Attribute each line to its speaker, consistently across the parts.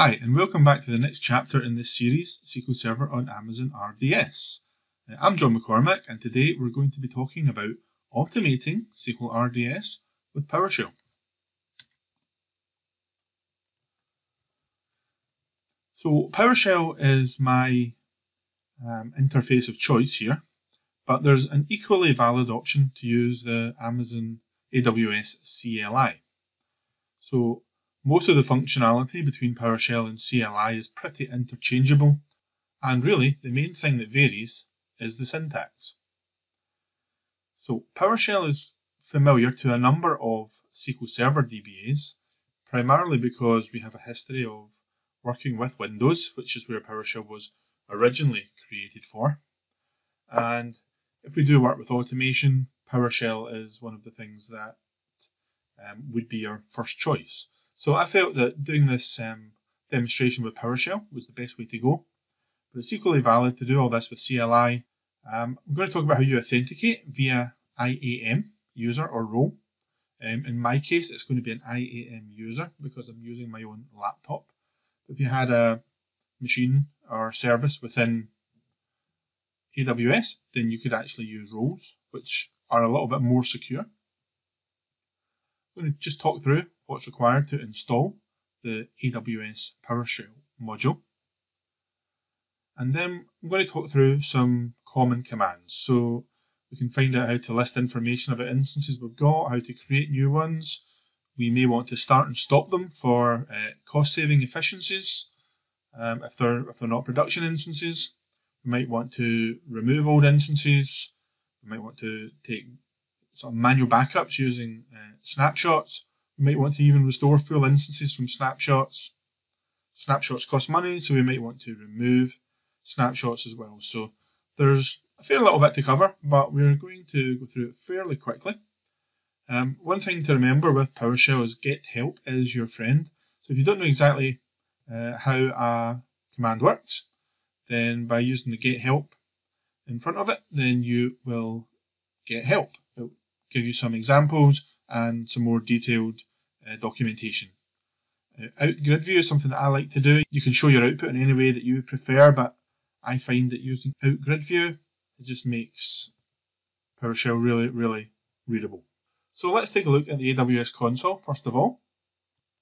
Speaker 1: Hi, and welcome back to the next chapter in this series, SQL Server on Amazon RDS. Uh, I'm John McCormack, and today we're going to be talking about automating SQL RDS with PowerShell. So PowerShell is my um, interface of choice here, but there's an equally valid option to use the Amazon AWS CLI. So most of the functionality between PowerShell and CLI is pretty interchangeable, and really the main thing that varies is the syntax. So PowerShell is familiar to a number of SQL Server DBAs, primarily because we have a history of working with Windows, which is where PowerShell was originally created for. And if we do work with automation, PowerShell is one of the things that um, would be our first choice. So I felt that doing this um, demonstration with PowerShell was the best way to go. But it's equally valid to do all this with CLI. Um, I'm going to talk about how you authenticate via IAM user or role. Um, in my case, it's going to be an IAM user because I'm using my own laptop. If you had a machine or service within AWS, then you could actually use roles, which are a little bit more secure. I'm going to just talk through what's required to install the AWS PowerShell module. And then I'm going to talk through some common commands. So we can find out how to list information about instances we've got, how to create new ones. We may want to start and stop them for uh, cost saving efficiencies. Um, if, they're, if they're not production instances, we might want to remove old instances. We might want to take sort of manual backups using uh, snapshots. We might want to even restore full instances from snapshots. Snapshots cost money, so we might want to remove snapshots as well. So there's a fair little bit to cover, but we're going to go through it fairly quickly. Um, one thing to remember with PowerShell is get help is your friend. So if you don't know exactly uh, how a command works, then by using the get help in front of it, then you will get help. It'll give you some examples and some more detailed uh, documentation. Uh, out grid view is something that I like to do. You can show your output in any way that you prefer, but I find that using out grid view it just makes PowerShell really, really readable. So let's take a look at the AWS console first of all.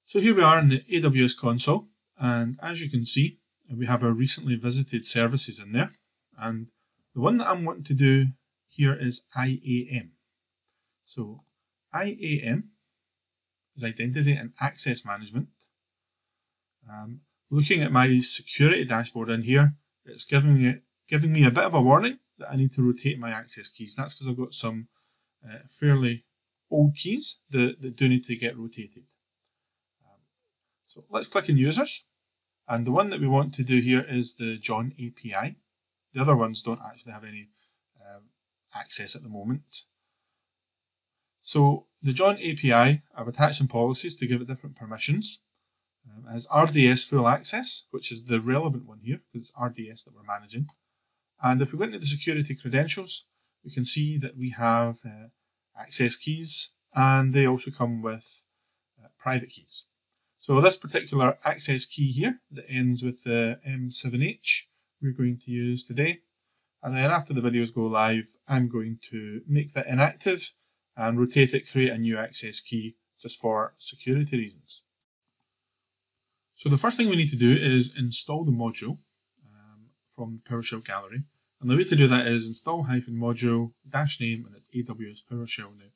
Speaker 1: So here we are in the AWS console, and as you can see, we have our recently visited services in there. And the one that I'm wanting to do here is IAM. So IAM is Identity and Access Management. Um, looking at my security dashboard in here, it's giving me, giving me a bit of a warning that I need to rotate my access keys. That's because I've got some uh, fairly old keys that, that do need to get rotated. Um, so let's click in Users. And the one that we want to do here is the John API. The other ones don't actually have any um, access at the moment. So the John API, I've attached some policies to give it different permissions. Um, it has RDS full access, which is the relevant one here, because it's RDS that we're managing. And if we go into the security credentials, we can see that we have uh, access keys, and they also come with uh, private keys. So this particular access key here that ends with the M7H, we're going to use today. And then after the videos go live, I'm going to make that inactive and rotate it, create a new access key just for security reasons. So the first thing we need to do is install the module um, from the PowerShell gallery. And the way to do that is install hyphen module dash name and it's AWS PowerShell now.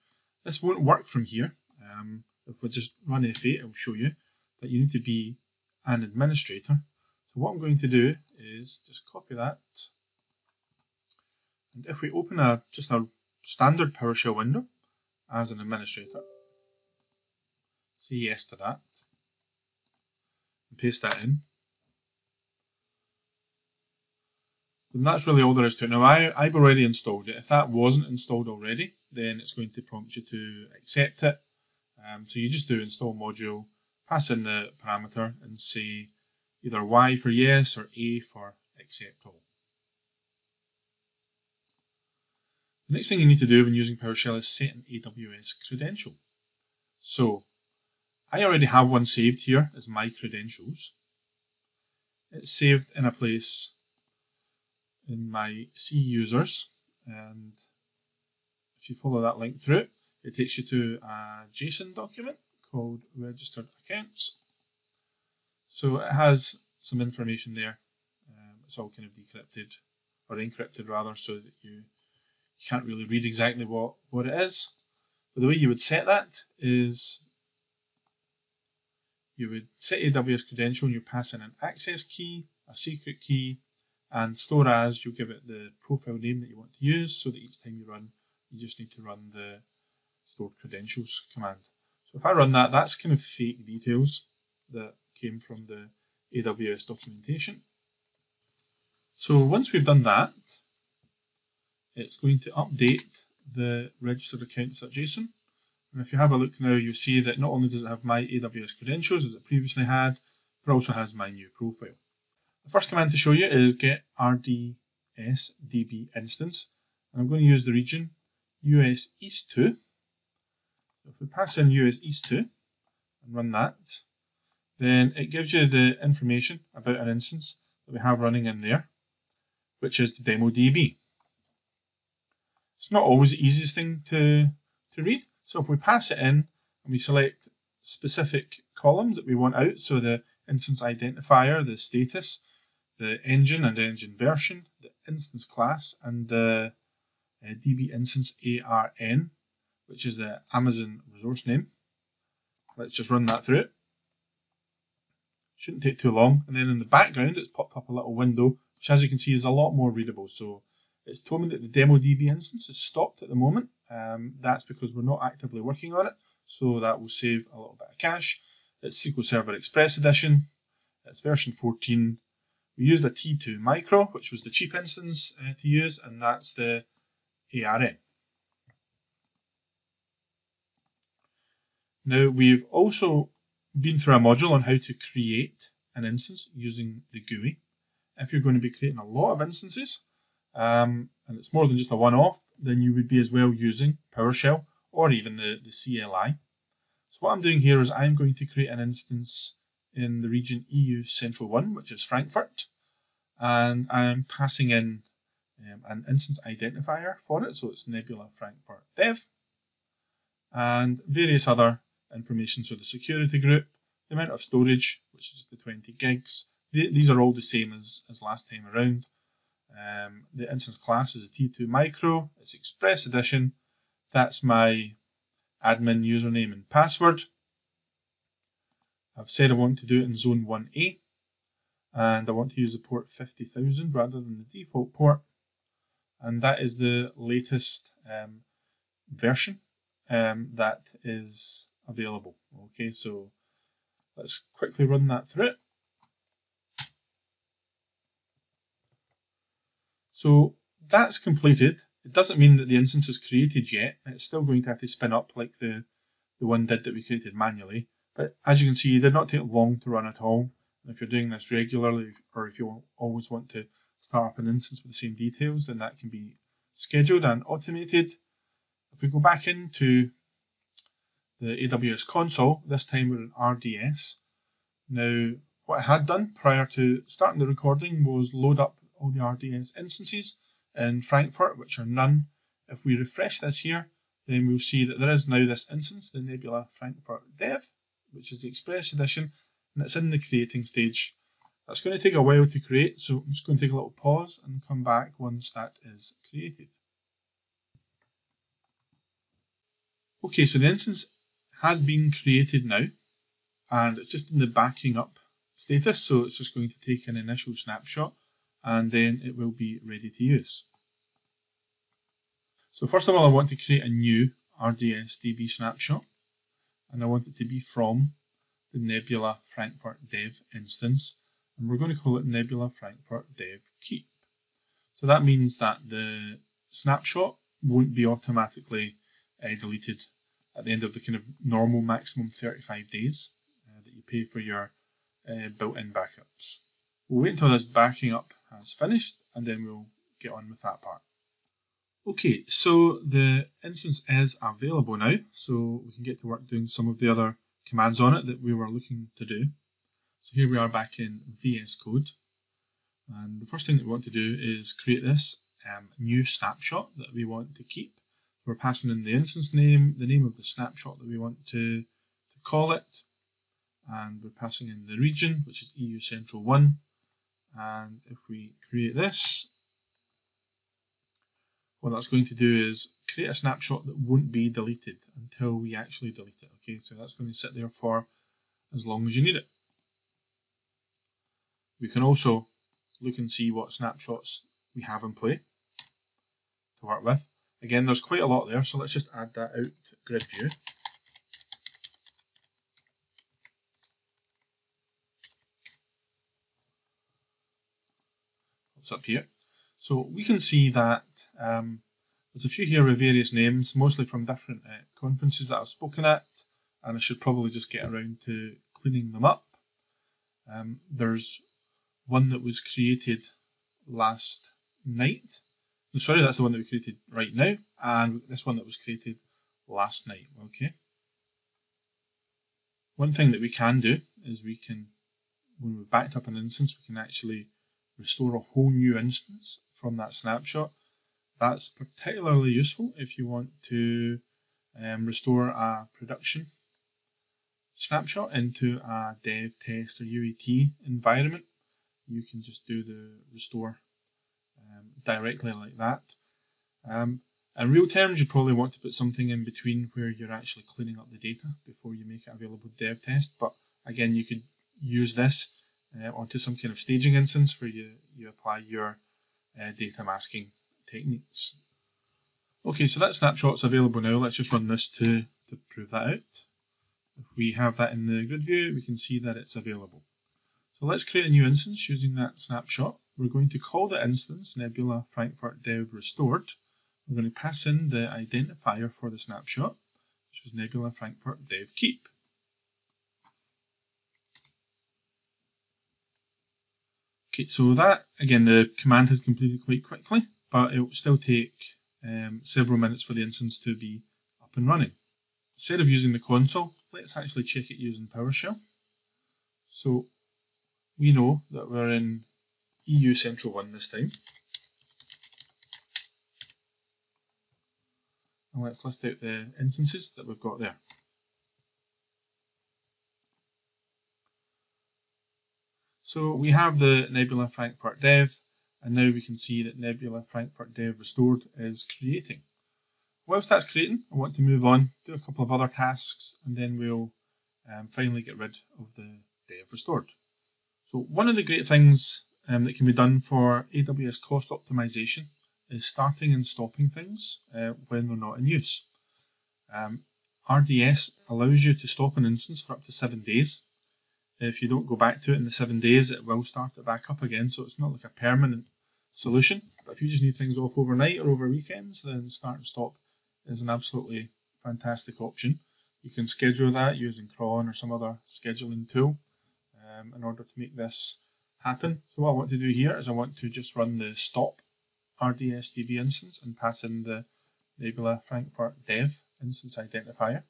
Speaker 1: This won't work from here. Um, if we just run F8, it'll show you that you need to be an administrator. So what I'm going to do is just copy that. And if we open a just a standard PowerShell window, as an administrator. Say yes to that. And paste that in. And that's really all there is to it. Now, I, I've already installed it. If that wasn't installed already, then it's going to prompt you to accept it. Um, so you just do install module, pass in the parameter and say either Y for yes or A for accept all. The next thing you need to do when using PowerShell is set an AWS credential. So I already have one saved here as my credentials. it's saved in a place in my C users and if you follow that link through it takes you to a JSON document called registered accounts. So it has some information there. Um, it's all kind of decrypted or encrypted rather so that you, you can't really read exactly what, what it is. But the way you would set that is you would set AWS credential and you pass in an access key, a secret key, and store as, you'll give it the profile name that you want to use so that each time you run, you just need to run the stored credentials command. So if I run that, that's kind of fake details that came from the AWS documentation. So once we've done that, it's going to update the registered accounts.json. And if you have a look now, you'll see that not only does it have my AWS credentials as it previously had, but also has my new profile. The first command to show you is get RDS DB instance. And I'm going to use the region US East 2. So if we pass in US East 2 and run that, then it gives you the information about an instance that we have running in there, which is the demo DB. It's not always the easiest thing to, to read. So if we pass it in and we select specific columns that we want out, so the instance identifier, the status, the engine and engine version, the instance class, and the uh, DB instance ARN, which is the Amazon resource name. Let's just run that through it. Shouldn't take too long. And then in the background, it's popped up a little window, which as you can see is a lot more readable. So it's told me that the demo DB instance is stopped at the moment. Um, that's because we're not actively working on it. So that will save a little bit of cash. It's SQL Server Express Edition. It's version 14 we used a T2 micro, which was the cheap instance uh, to use, and that's the ARN. Now we've also been through a module on how to create an instance using the GUI. If you're going to be creating a lot of instances, um, and it's more than just a one-off, then you would be as well using PowerShell or even the, the CLI. So what I'm doing here is I'm going to create an instance in the region EU Central 1, which is Frankfurt. And I'm passing in um, an instance identifier for it, so it's Nebula Frankfurt Dev. And various other information, so the security group, the amount of storage, which is the 20 gigs. these are all the same as, as last time around. Um, the instance class is a T2 micro, it's Express Edition. That's my admin username and password. I've said I want to do it in zone 1A and I want to use the port 50,000 rather than the default port and that is the latest um, version um, that is available. Okay, so let's quickly run that through it. So that's completed. It doesn't mean that the instance is created yet. It's still going to have to spin up like the, the one did that we created manually. But as you can see, it did not take long to run at all. And if you're doing this regularly, or if you always want to start up an instance with the same details, then that can be scheduled and automated. If we go back into the AWS console, this time we're in RDS. Now, what I had done prior to starting the recording was load up all the RDS instances in Frankfurt, which are none. If we refresh this here, then we'll see that there is now this instance, the Nebula Frankfurt Dev which is the Express Edition, and it's in the creating stage. That's going to take a while to create, so I'm just going to take a little pause and come back once that is created. Okay, so the instance has been created now, and it's just in the backing up status, so it's just going to take an initial snapshot, and then it will be ready to use. So first of all, I want to create a new RDSDB snapshot and I want it to be from the Nebula Frankfurt Dev instance, and we're going to call it Nebula Frankfurt Dev Keep. So that means that the snapshot won't be automatically uh, deleted at the end of the kind of normal maximum 35 days uh, that you pay for your uh, built-in backups. We'll wait until this backing up has finished and then we'll get on with that part. Okay, so the instance is available now, so we can get to work doing some of the other commands on it that we were looking to do. So here we are back in VS Code. And the first thing that we want to do is create this um, new snapshot that we want to keep. We're passing in the instance name, the name of the snapshot that we want to, to call it, and we're passing in the region, which is EU Central 1. And if we create this, what that's going to do is create a snapshot that won't be deleted until we actually delete it. Okay, so that's going to sit there for as long as you need it. We can also look and see what snapshots we have in play to work with. Again, there's quite a lot there, so let's just add that out to grid view. Up here? So we can see that um, there's a few here with various names, mostly from different uh, conferences that I've spoken at, and I should probably just get around to cleaning them up. Um, there's one that was created last night sorry, that's the one that we created right now, and this one that was created last night, okay? One thing that we can do is we can, when we've backed up an instance, we can actually restore a whole new instance from that snapshot. That's particularly useful if you want to um, restore a production snapshot into a dev, test, or UAT environment. You can just do the restore um, directly like that. Um, in real terms, you probably want to put something in between where you're actually cleaning up the data before you make it available dev test. But again, you could use this uh, onto some kind of staging instance where you, you apply your uh, data masking techniques. Okay, so that snapshot's available now. Let's just run this to, to prove that out. If we have that in the grid view, we can see that it's available. So let's create a new instance using that snapshot we're going to call the instance Nebula Frankfurt Dev Restored. We're going to pass in the identifier for the snapshot, which was Nebula Frankfurt Dev Keep. So that, again, the command has completed quite quickly, but it will still take um, several minutes for the instance to be up and running. Instead of using the console, let's actually check it using PowerShell. So we know that we're in EU Central 1 this time. And let's list out the instances that we've got there. So we have the Nebula Frankfurt Dev, and now we can see that Nebula Frankfurt Dev Restored is creating. Whilst that's creating, I want to move on, do a couple of other tasks, and then we'll um, finally get rid of the Dev Restored. So one of the great things um, that can be done for AWS cost optimization is starting and stopping things uh, when they're not in use. Um, RDS allows you to stop an instance for up to seven days. If you don't go back to it in the seven days, it will start it back up again. So it's not like a permanent solution. But if you just need things off overnight or over weekends, then start and stop is an absolutely fantastic option. You can schedule that using cron or some other scheduling tool um, in order to make this happen. So what I want to do here is I want to just run the stop RDSDB instance and pass in the Nebula Frankfurt dev instance identifier.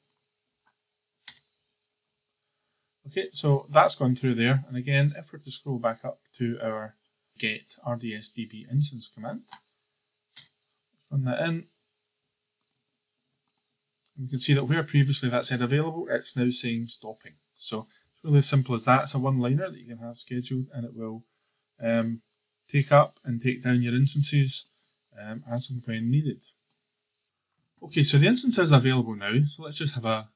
Speaker 1: Okay, so that's gone through there. And again, if we're to scroll back up to our get RDSDB instance command, run that in. And we can see that where previously that said available, it's now saying stopping. So it's really as simple as that. It's a one-liner that you can have scheduled and it will um, take up and take down your instances um, as and when needed. Okay, so the instance is available now, so let's just have a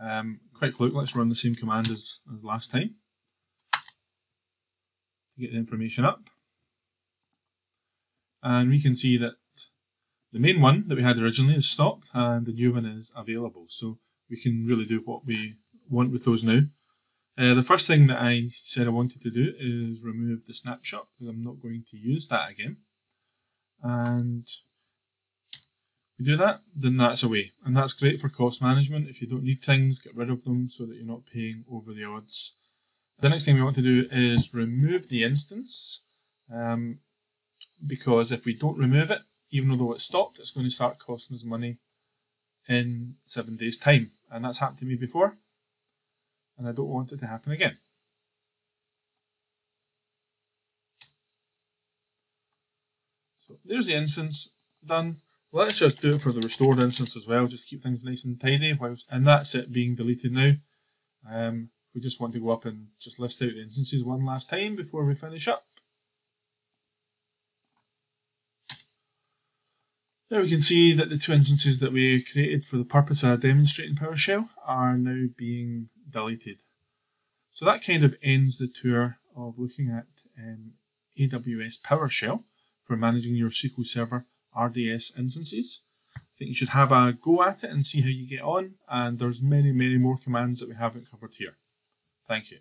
Speaker 1: um, quick look. Let's run the same command as, as last time to get the information up. And we can see that the main one that we had originally is stopped and the new one is available. So we can really do what we want with those now. Uh, the first thing that I said I wanted to do is remove the snapshot because I'm not going to use that again. And do that, then that's away. And that's great for cost management. If you don't need things, get rid of them so that you're not paying over the odds. The next thing we want to do is remove the instance um, because if we don't remove it, even though it's stopped, it's going to start costing us money in seven days' time. And that's happened to me before and I don't want it to happen again. So there's the instance done. Let's just do it for the restored instance as well, just keep things nice and tidy. Whilst, and that's it being deleted now. Um, we just want to go up and just list out the instances one last time before we finish up. There we can see that the two instances that we created for the purpose of demonstrating PowerShell are now being deleted. So that kind of ends the tour of looking at um, AWS PowerShell for managing your SQL Server RDS instances. I think you should have a go at it and see how you get on. And there's many, many more commands that we haven't covered here. Thank you.